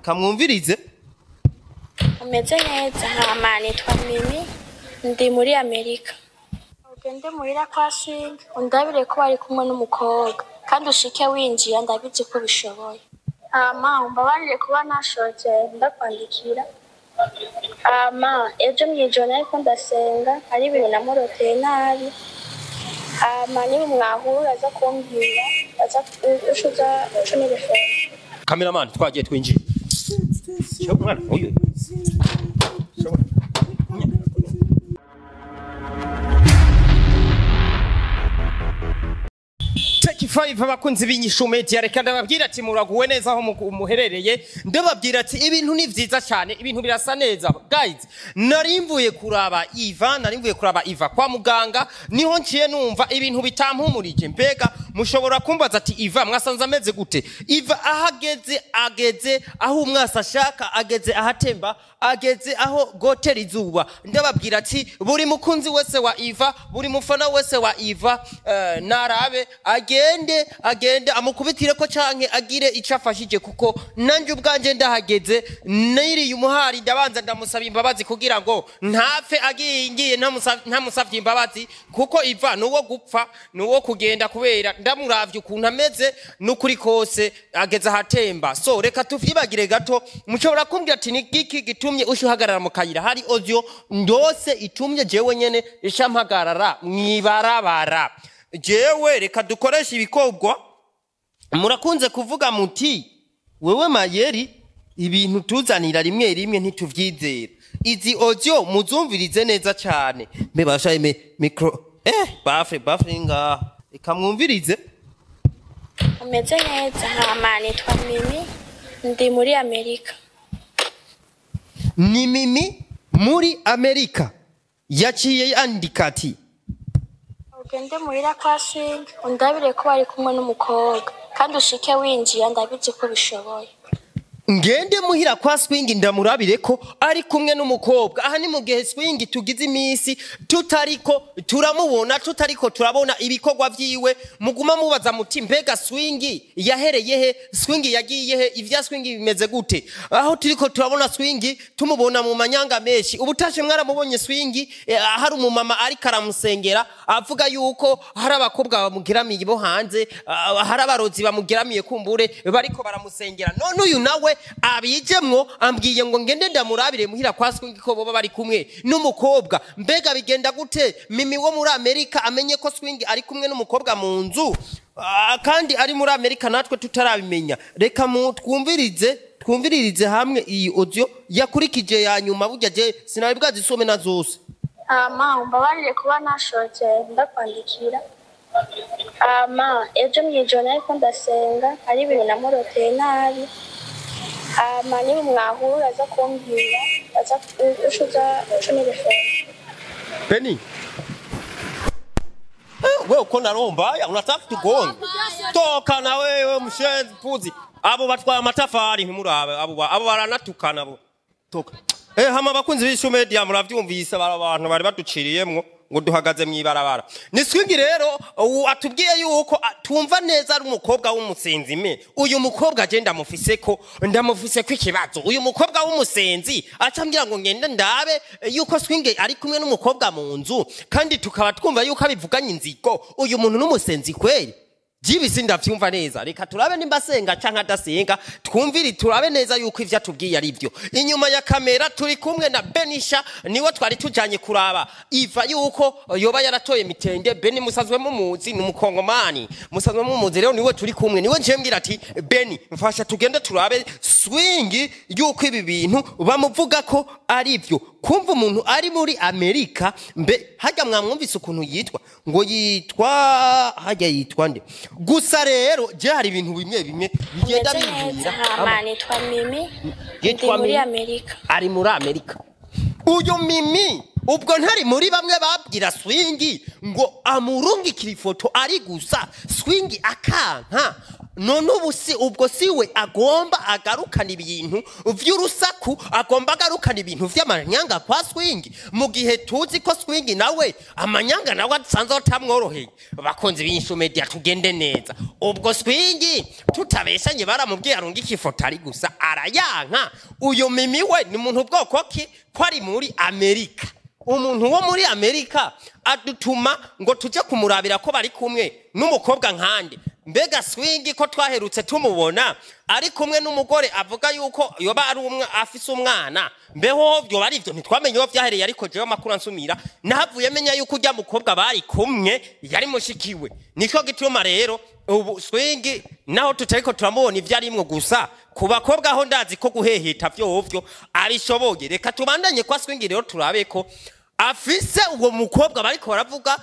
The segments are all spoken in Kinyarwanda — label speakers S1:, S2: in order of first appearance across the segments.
S1: reka mwumvirize
S2: umeze neza. Nkama nitwa mimi ndi muri amerika. Ugende muhira kwa swingi undabire ko bari kumwe n'umukobwa. Kandi ushike winjiye ndabizi ko bishoboye. Ama umbabarire kuba nashotse. Ndakwandikira. Ama ejo mwijoro ariko ndasenga. Ari ibintu namuroteye nabi. Ama niba mwahura aza kumbwira. Aza ushuza cumi n'ifuni
S1: kameramani twagiye twinjire. Uyu Take five abakunzi b'inyishumeti reka ndababwira ati muraguwe neza aho mu- muherereye. Ndababwira ati ibintu ni vyiza cyane ibintu birasa neza. Guys nari mvuye kuraba Iva nari mvuye kuraba Iva kwa muganga ni ho nciye numva ibintu bitampumurije mbega mushobora kumbaza ati Iva mwasanze ameze gute? Iva ahageze ageze aho umwasi ashaka ageze ahatemba ageze aho gotera izuba. Ndababwira ati buri mukunzi wese wa Iva buri mufana wese wa Iva eh, narabe agende agende amukubitire ko canke agire ico afashije kuko nanje ubwanje ndahageze niriye umuhari ndabanza ndamusaba imbabazi kugira ngo ntapfe agiye ngiye ntamusa- ntamusavye imbabazi kuko Iva nuwo gupfa nuwo kugenda kubera ndamuravye ukuntu ameze n'ukuri kose ageze ahatemba. So reka tuvibagire gato mushobora kumbwira ati ni giki gitumye usha uhagarara mu kayira? Hari audio ndose itumye jewe nyene isha mpagarara mwibarabara. Jewe reka dukoreshe ibikorwa murakunze kuvuga muti wewe mayeri ibintu tuzanira rimwe rimwe ntituvyizera izi audio muzumvirize neza cyane mbe bashaye me micro eh bafre bafre ngaha. Reka mwumvirize.
S2: Umeze neza. Nkama nitwa mimi. Ndi muri amerika.
S1: Ni mimi muri amerika. Yaciye yandika ati
S2: ugende muhira kwa undabire ko bari kumwe n'umukobwa. Kandi ushike winjiye ndabizi ko bishoboye.
S1: Ngende muhira kwa swingi ndamurabire ko ari kumwe n'umukobwa. Aha ni mu gihe swingi tugize iminsi tutariko turamubona tutariko turabona ibikorwa vyiwe. Muguma mubaza muti mbega swingi yahereye he? Swingi yagiye he? Ivya swingi bimeze gute? Aho turiko turabona swingi tumubona mu manyanga menshi. Ubutashe mwaramubonye swingi eh, hari umumama ariko aramusengera avuga yuko hari abakobwa bamugeramiye bo hanze ah, hari abarozi bamugeramiye kumbure bariko baramusengera. None uyu nawe abijemwo ambwiye ngo ngende ndamurabire muhira kwa swingi ko boba bari kumwe n'umukobwa. Mbega bigenda gute? Mimi wo muri amerika amenye ko swingi ari kumwe n'umukobwa mu nzu? Ah, kandi ari muri amerika natwe tutarabimenya. Reka mu twumvirize twumviririze hamwe iyi audio yakurikije ya nyuma burya je sinari bwazisome na zose.
S2: Ama umbabarire kuba nashotse ndakwandikira. Ama ejo mwijoro ariko ndasenga ari ibintu namuroteye nabi. Ama niba mwahura aza kumbwira aza ushuza cumi n'ifuni
S1: Beni. Eh, wewe uko naromba ya unataka tugonge. Toka na wewe mshenzi puzi. Abo batwaye amatafari ntimurabe abo abo baranatukana abo. Toka. Eh hama bakunzi b'ishu media muravyumvise aba bantu bari baduciriyemwo ngo duhagaze mwibarabara. Ni swingi rero atubwiye yuko tumva neza ari umukobwa w'umusenzi me. Uyu mukobwa je ndamufise ko ndamufise ko ikibazo. Uyu mukobwa w'umusenzi acambwira ngo ngende ndabe yuko swingi ari kumwe n'umukobwa mu nzu kandi tukaba twumva yuko abivuganye inzigo. Uyu muntu n'umusenzi kweli. Jibisi ndavyumva neza. Reka turabe nimba asenga canke adasenga twumvire turabe neza yuko ivyo atubwiye ari vyo. Inyuma ya kamera turi kumwe na Benisha ni we twari tujanye kuraba. Iva yuko yoba yaratoye mitende Beni musazwe mumuzi ni umukongomani. Musazwe mumuzi rero ni we turi kumwe. Niwe nje mbwira ati Beni mfasha tugende turabe swingi yuko ibi bintu bamuvuga ko ari vyo. Kumva umuntu ari muri Amerika mbe hajya mwamwumvise ukuntu yitwa? Ngo yitwa hajya yitwa nde? Gusa rero je hari ibintu bimwe bimwe bigenda
S2: nkama nitwa mimi.
S1: Yitwa
S2: muri
S1: Mimi?
S2: amerika.
S1: Ari muri amerika. Uyu mimi ubwo ntari muri bamwe babwira swingi ngo amurungikire ifoto ari gusa. Swingi akanka. None ubu si ubwo si we agomba agarukana ibintu vy'urusaku agomba agarukana ibintu vy'amanyanga kwa swingi mu gihe tuzi ko swingi nawe amanyanga nawe asanzwe atamworoheye. Bakunzi b'inyishu media tugende neza. Ubwo swingi tutabeshanye baramubwiye arungika ifoto ari gusa arayanka. Uyu mimi we ni muntu bwoko ki? Ko ari muri amerika. Umuntu wo muri amerika adutuma ngo tujye kumurabira ko bari kumwe n'umukobwa nkande. Mbega swingi ko twaherutse tumubona? Ari kumwe n'umugore avuga yuko yoba ari umwe afise umwana. Mbeho byo bari ibyo ntitwamenye aho byahereye ariko jewe amakuru ansumira. Nahavuye menya yuko ujya mukobwa bari kumwe yari mushikiwe. Niko gituma rero ubu swingi naho tutariko turamubona ibyo arimwo gusa. Ku bakobwa aho ndazi ko guheheta vyovyo abishoboye. Reka tubandanye kwa swingi rero turabe ko afise uwo mukobwa bariko baravuga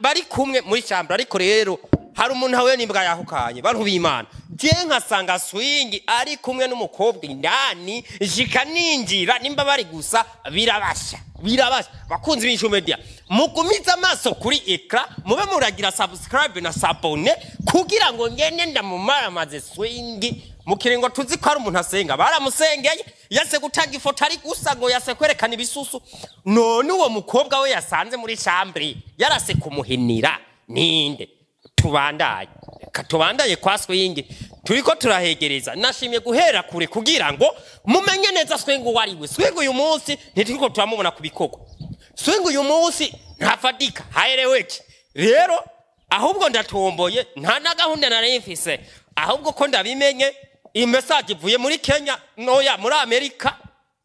S1: bari kumwe muri chambra ariko rero hari umuntu hawe n'imbwa yahukanye bantu b'imana je nkasanga swingi ari kumwe n'umukobwa indani jika ninjira nimba bari gusa birabasha birabasha. Bakunzi b'incu media. Mugumize amaso kuri ekra mube muragira subscribe na sabone kugira ngo ngende ndamumaramaze swingi mu kiringo tuzi ko ari umuntu asenga. Baramusengeye yase gutanga ifoto ari gusa ngo yase kwerekana ibisusu. None uwo mukobwa we yasanze muri chambre yarase kumuhinira. Ninde? Tubandanye reka tubandanye kwa swingi. Turiko turahegereza. Nashimye guhera kure kugira ngo mumenye neza swingi uwo ari we. Swingi uyu munsi ntituriko turamubona ku bikorwa swingi uyu munsi ntafadika. Haereweki rero ahubwo ndatomboye nta na gahunda nari mfise. Ahubwo ko ndabimenye iyi ivuye muri kenya noya muri amerika.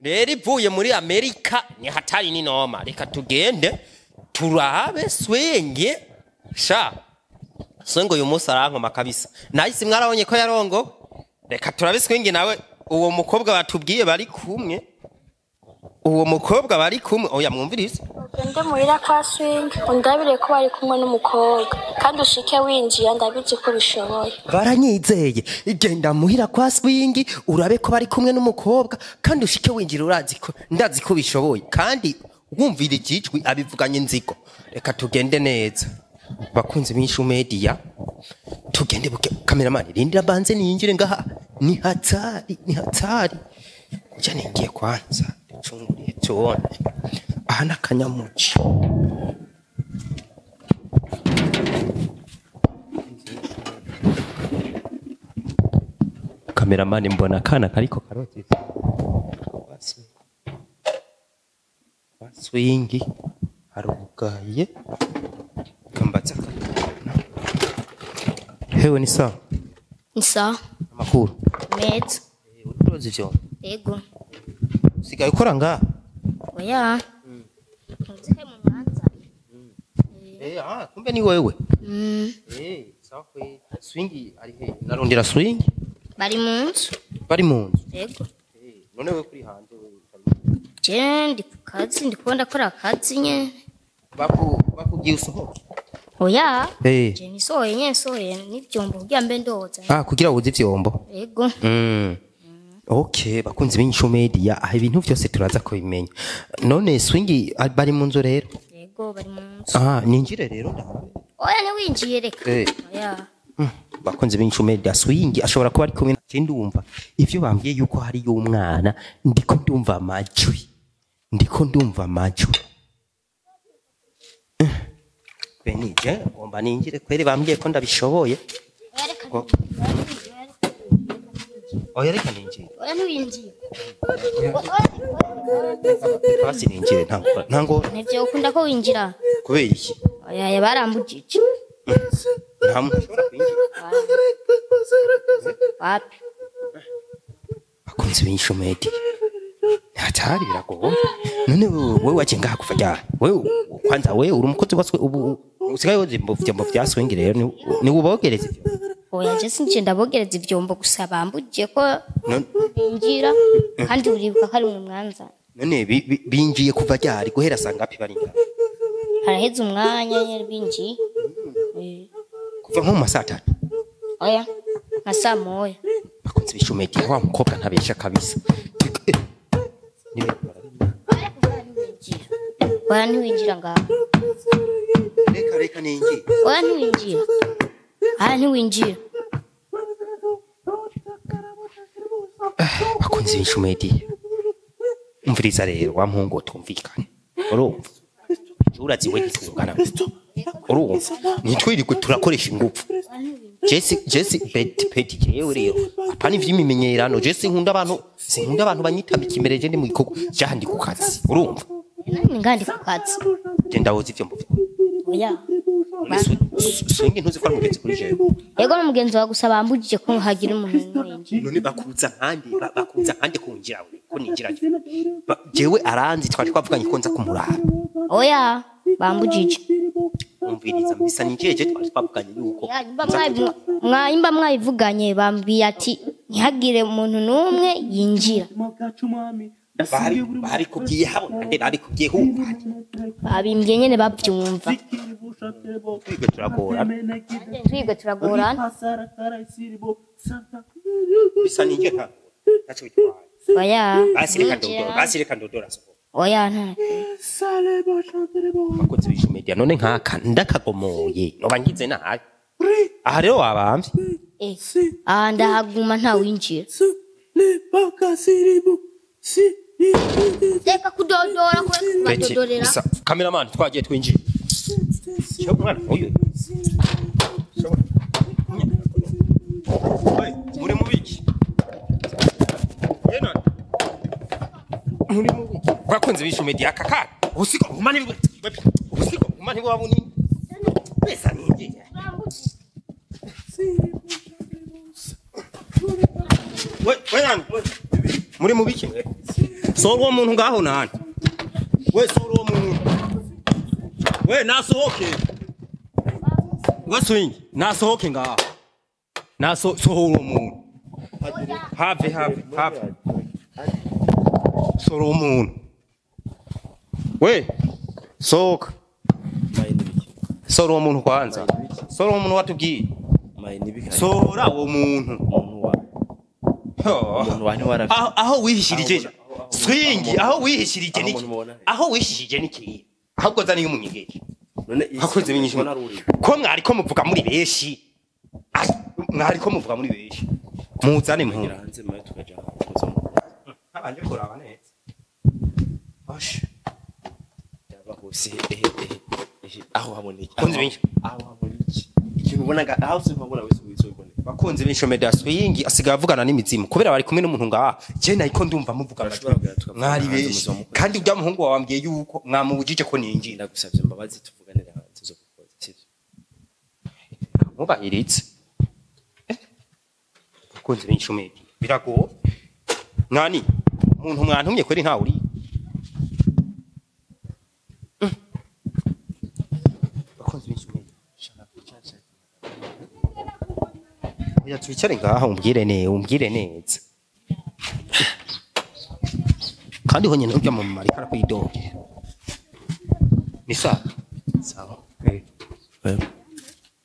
S1: Rero ivuye muri amerika ni hatari n'inoma reka tugende turabe swenge. Sha. Swenge uyu munsi arankoma kabisa. Nahise mwarabonye ko yarongo. Reka turabe swenge nawe. Uwo mukobwa batubwiye bari kumwe uwo mukobwa bari kumwe oya mwumvirize
S2: ugende muhira kwa swingi undabire ko bari kumwe n'umukobwa. Kandi ushike winjiye ndabizi ko ubishoboye
S1: baranyizeye. Genda muhira kwa swingi urabe ko bari kumwe n'umukobwa kandi ushike winjira urazi ko ndazi ko bishoboye. Kandi wumvira ikijwi abivuganye inzigo. Reka tugende neza. Bakunzi b'inshu media. Tugende buke kameramani rindira banze ninjire ngaha. Ni hatari ni hatari nja ningiye kwanza. Tuone ana kanyamuchi. Akanyamuci kameramani mbona akana kariko karoti? Swingi harugaye. Kambaza hewe ni sawa
S3: Ni sawa
S1: amakuru
S3: meza
S1: uruzi vyo
S3: yego
S1: sigaye ukora ngaha
S3: oya. Ntuzihe mu manza
S1: eh ah kumbe ni wewe.
S3: Mm,
S1: eh kwe swingi ari he? Narondera swingi.
S3: Bari mu nzu
S1: bari mu nzu
S3: yego.
S1: Eh none we kuri hanze we
S3: je ndi ku kazi ndi kuba ndakora akazi nye.
S1: Baku bakubwiye usohoke.
S3: Oya.
S1: Eh.
S3: Je nisohoye nye nsohoye n'ivyombo kugira mbe ndoza.
S1: Ah kugira wuze ivyombo.
S3: Yego.
S1: Mm. Okay, bakunzi b'inshu media aha ibintu vyose turaza kubimenya. None swingi bari mu nzu rero.
S3: yego bari mu nzu
S1: Ah, ninjire rero
S3: oya ntiwinjiye reka
S1: Eh. Bakunzi b'inshu media swingi ashobora kuba ari kumwe je ndumva. Ivyo bambwiye yuko hari y'umwana ndiko ndumva amajwi. Ndiko ndumva amajwi. Benije, ngomba ninjire kweri bambwiye ko ndabishoboye.
S3: Oya reka
S1: Ngo- Oya reka ninjire.
S3: oya ntiwinjiye
S1: Basi ninjire ntango ntango
S3: nivyo ukunda ko winjira
S1: kubera iki?
S3: oya ya barambujije
S1: Nta muntu ashobora kwinjira.
S3: wapi?
S1: Bakunzi b'inshomedi hatari biragoye none wewe. Wewe waje ngaha kuva ryari wewe kwanza wewe uri umukozi waswe ubu usigaye woza ivyombo vya swingi rero ni- ni ubogereza ivyo
S3: oya je sinje ndabogereza ivyombo gusa bambujije ko binjira. Kandi uribuka ko ari mu mwanza
S1: none bi- bi- binjiye kuva ryari? Guhera saa ngapi bari ngaha
S3: haraheze umwanya nyene binjiye. Eh,
S1: kuva nko mu ma saa tatu
S3: oya nka saa moya.
S1: Bakunzi b'inshomedi wa mukobwa ntabesha kabisa.
S3: Oya ntiwinjira ngaho
S1: reka reka ninjiye
S3: oya ntiwinjira. Aha ntiwinjira
S1: bakunze ibishumedi umviriza rero wa mpungu tumvikane urumva urazi we ntitungana urumva ntitwirirwe turakoresha ingufu jesi jesi peti peti jewe rero apana ivy'imimenyerano jesi nkunda abantu sinkunda abantu banyitambika imbere je ndi mu gikorwa jahandi ku kazi urumva
S3: ngandi ku kazi
S1: je ndawoza ivyo mvuga
S3: oya.
S1: Swingi ntuzi ko ari mugenzi kuri jewe
S3: yego n'umugenzi wawe gusa ko hagira umuntu
S1: none bakuza nkandi ba- bakuza nkandi kunjira we ko Ba- jewe aranzi twari twavuganye ko nza kumuraba
S3: oya bambujije.
S1: Umviriza mbisa ninjiye je twari twavuganye yuko?
S3: Ya, nimba mwabi- mwa- nimba mwabivuganye bambwiye ati ntihagire umuntu n'umwe yinjira.
S1: Bari habo nande bari kubwiye humva
S3: babimbwiye nyene bavyumva
S1: twigwe turagorana.
S3: Twigwe turagorana.
S1: Bisa ninjye nta ntaco bitwaye.
S3: Oya.
S1: Basi reka ndodora
S3: oya nta.
S1: Bakoze bishu media none nkaka ndakagomoye. Noba ngize nabi. Aha rero wabamvye
S3: Eh, aha ndahaguma ntawinjira reka kudodora kumadodorera
S1: bisa cameraman twagiye twinjira muri mubiki yena muri mubiki bakunze bishu media kaka usigo umani usigo umani wabuni pesa ningi we we nani muri mubiki mwe sora uwo muntu ngaho nani? We sora uwo muntu we nasohoke. We swing nasohoke ngaho. Naso sohora uwo muntu have have have sora uwo muntu we. Sohoka sora uwo muntu kwanza sora uwo muntu watubwiye sora uwo muntu aho aho swingi aho wihishirije niki aho wihishirije niki ahubwo zani y'umunyegeje hakoze binyishu ko mwari ko muvuga muri benshi mwari ko muvuga muri benshi muzane mu abanje kuraba neza. Osh.
S4: aho habona iki
S1: Kunzi benshi.
S4: aho habona iki ikintu ubonaga aho simpabona wese wizobone
S1: bakunze b'inshomeda swingi asigaye avugana n'imizimu. Kubera bari kumwe n'umuntu ngaha je nahiko ndumva muvuga mwari benshi. kandi urya muhungu wawe wambwiye yuko mwamubujije ko ninjira
S4: ndagusabye imbabazi tuvuganire hanze zo kukoza sivyo
S1: mubahiritse bakunze b'inshomedi biragoye. Nani umuntu mwantumye kweri ntawe uri Mm. bakunze b'inshomedi oya twicare ngaha umbwire neza umbwire neza kandi ho nyine urya mu mari kara kwidogera ni sawa
S4: sawa
S1: eh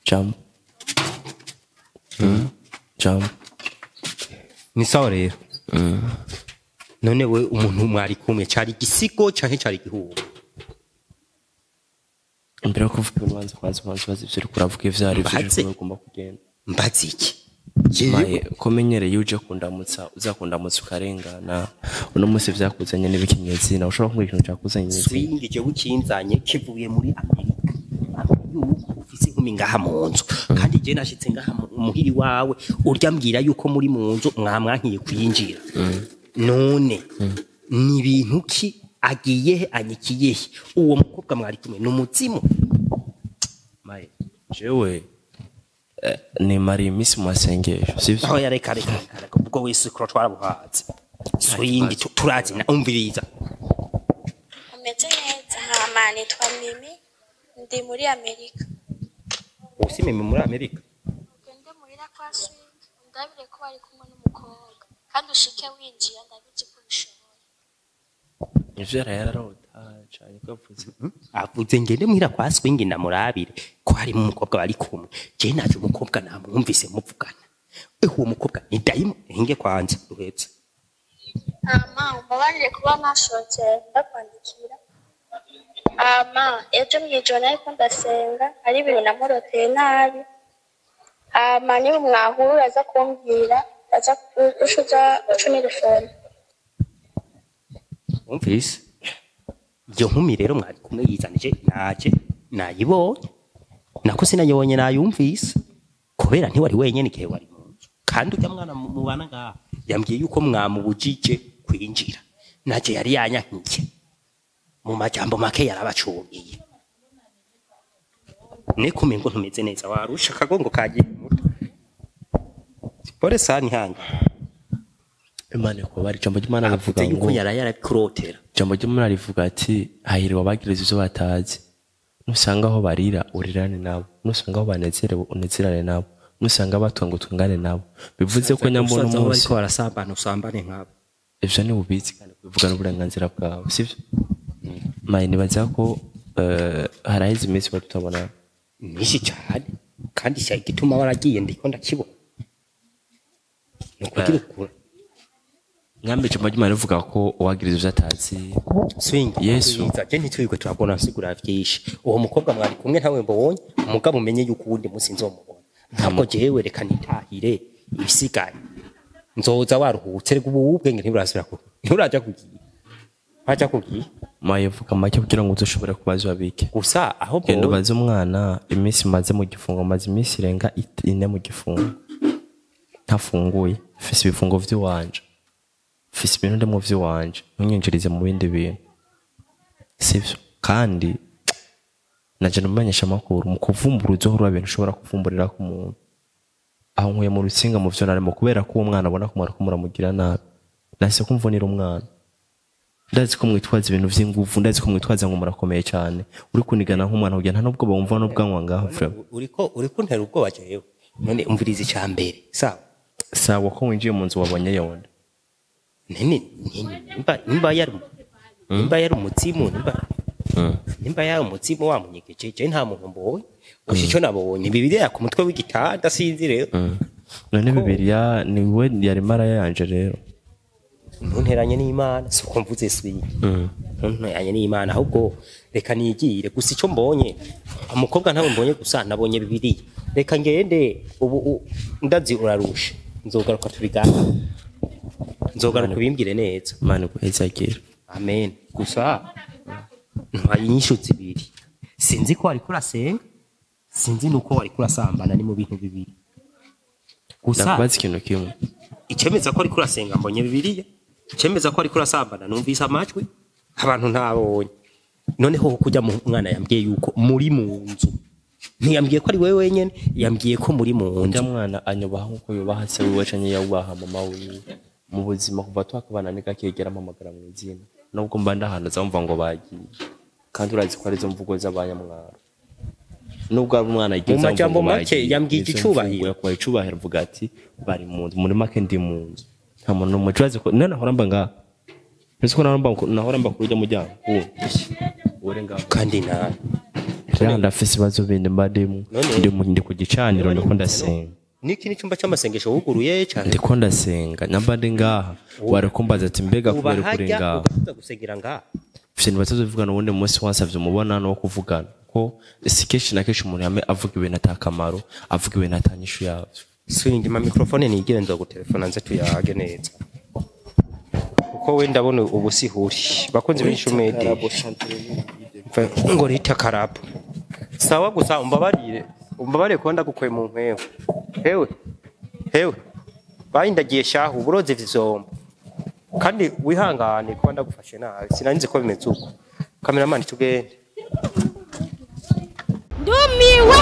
S4: jam mm jam
S1: ni sawa rero none we umuntu mwari kumwe cari igisigo canke cari igihugu
S4: imbere yo kuvuga ibintu banza kwanza kwanza ubaza ivyo uriko uravuga ivyo ari
S1: Mbaze.
S4: uriko ugomba kugenda
S1: mbazi iki
S4: maye ko menyereye uje kundamutsa uzakundamutsa ukarengana uno munsi vyakuzanye n'ibikinyezi nawe ushobora kumbwira ikintu cakuzanye nyezi
S1: swingi jewe ukinzanye kivuye muri amerika. Ufise inkumi ngaha mu nzu. Kandi je nashitse ngaha mu- muhiri wawe urya mbwira yuko muri mu nzu mwamwankiye kwinjira. None ni ibintu ki agiye he anyikiye he uwo mukobwa mwari kumwe ni umuzimu
S4: maye jewe nimariye iminsi mu masengesho sivyo
S1: aho yareka reka ubwo wese kuro twarabuhatse. Swingi tu- turazina umviriza.
S2: Umeze neza nkama nitwa mimi. Ndi muri amerika.
S1: Usimeme muri amerika?
S2: Ugende muhira kwa swingi undabire ko bari kumwe n'umukobwa. Kandi ushike winjira ndabizi ko ubishoboye
S4: ivyo yari
S1: avuze ngende muhira kwa swingi ndamurabire. Ko harimo umukobwa bari kumwe? Je naje umukobwa namwumvise muvugana? Eho uwo mukobwa ni dayimu hinge kwanze uhetse
S2: ama umbabarire kuba nashotse ndakwandikira. Ama ejo mwijoro nariko ndasenga ari ibintu namuroteye nabi. Ama niba mwahura aza kumbwira baza ushuza uca telefone
S1: wumvise iyo nkumi rero mwari kumwe yizanije naje nayibonye nako sinayibonye nayumvise kubera ntiwari wenyene igihe wari mu nzu kandi ujya mwana mu- mubana ngaha yambwiye yuko mwamubujije kwinjira. Naje yari yanyankiye mu majambo make yarabacungiye nikume ngo ntumeze neza warusha akagongo kagiye muto pole sani hanga
S4: imana ikubara ijambo ry'imana rivuga ngo ijambo ry'imana rivuga ati hahirwa abagiriza ibyo batazi. Nusanga aho barira urirane nabo. Nusanga aho banezerewe unezerane nabo. Nusanga batunga utungane nabo. Bivuze ko nyambona umunsi. ivyo ni ubizi kandi kubivuga n'uburenganzira bwawe sivyo maye nibaza ko eh, haraheze iminsi ba tutabona
S1: myinshi cyane kandi igituma waragiye ndiko ndakibona. Ni ukugira ukura.
S4: Ngambe ijambo ry'imana ko uwagiriza ivyo atazi
S1: swing
S4: Yesu.
S1: yiza je ntitwirwe turabona nsigura vyinshi uwo mukobwa mwari kumwe ntawe mbonye umugabo umenye yuko uwundi munsi nzomubona ntabwo jewe reka nitahire ibisigaye nzoza waruhutse reka ubu ubwenge ntiburasubira ku nturaja kugiye waja kugiye
S4: maye vuga make kugira ngo uzoshobore kubaza ubabike
S1: gusa aho
S4: genda ubaze umwana iminsi maze mu gifungo maze iminsi irenga ine mu gifungo. Ntafunguye. Mfise ibifungo vy'iwanje mfise ibintu ndimo vy'iwanje ntunyinjirize mu bindi bintu. Sivyo kandi naje numenyesha amakuru mu kuvumbura uzohora ibintu ushobora kuvumburira ku muntu aho nkuye mu rutsinga mu vyo narimo kubera ko uwo mwana abona ko mwariko muramugira nabi. Nahise kumvunira umwana. Ndazi ko mwitwaza ibintu vy'inguvu ndazi ko mwitwaza ngo murakomeye cyane. Uri kunigana nk'umwana kugira nta nubwo bawumva n'ubwanwa ngaho
S1: uriko uriko ntera ubwoba jewe none umviriza icya mbere. Sawa.
S4: Sawa ko winjiye mu nzu wabonye yonda
S1: nene nimba nimba yari nimba yari umuzimu nimba. Nimba yari umuzimu wamunyegeje je nta muntu mbonye gusa icyo nabonye bibiliya ku mutwe w'igitanda sinzi rero.
S4: None bibiliya ni we yari mara yanje rero.
S1: Ntunteranye n'imana si uko mvuze swi ntunteranye n'imana ahubwo reka nigire. Gusa icyo mbonye umukobwa ntawe mbonye gusa nabonye bibiliya reka ngende ubu ndazi urarusha nzogaruka tubiganire. Nzogaruka ubimbwire neza.
S4: Mani guhezagira
S1: amen. Gusa ntwaye inyishu zibiri. Sinzi ko wariko urasenga sinzi nuko wariko urasambana ni mu bintu bibiri. Gusa
S4: ndakubaza ikintu kimwe.
S1: icemeza ko ariko urasenga mbonye bibiliya. Icemeza ko ariko urasambana numvise amajwi. Abantu ntabonye. Noneho kujya mu mwana yambwiye yuko muri mu nzu. Ntiyambwiye ko ari wowe wenyine yambwiye ko muri mu nzu.
S4: mwana anyubaha nk'uko yubaha se wiwe canke yubaha mama wiwe. Mu buzima kuva twakabana ni gakegera ampamagara mu izina. Nubwo mba ndahantu zamva ngo bagiye. Kandi urazi ko ari zo mvugo z'abanyamwaro nubwo ari umwana agiye
S1: Mu majambo make yambwiye
S4: mvugo, yakubaye icubahiro avuga ati bari mu nzu muri make ndi mu nzu. Nta muntu n'umwe. Urazi ko none nahora mba ngaha urazi ko nahora mba uwo uri ngaho.
S1: Kandi nawe.
S4: Rero ndafise ibibazo bindi mba ndimo. Ndi ku gicaniro ndiko ndasenga.
S1: Niki ni cyumba cy'amasengesho wuguruye
S4: ndiko ndasenga. Nyamba ndi ngaha. Warakumbaza ati mbega kubera ukuri ngaha?
S1: gusengera ngaha.
S4: Mfise ntibatazovuga ubundi munsi wansavye umubonano wo kuvugana. Ko si kenshi na kenshi umuntu yame avuga ibintu atakamaro avuga ibintu atanyishu yavyo.
S1: Swing ma microphone nigire nzo gutelefona nze tuyage neza. Kuko we ndabona ubu sihuri bakunzi b'inshumedi ngo rita karabu sawa gusa umbabarire. Umbabarire kuba ndagukuye mu nkwewe. Hewe. Hewe. Bayindagiye shahu uburozi vizomba kandi wihangane kuba ndagufashe nabi sinanizi ko bimeze uko. Kameramani tugende.
S5: Ndumiwe!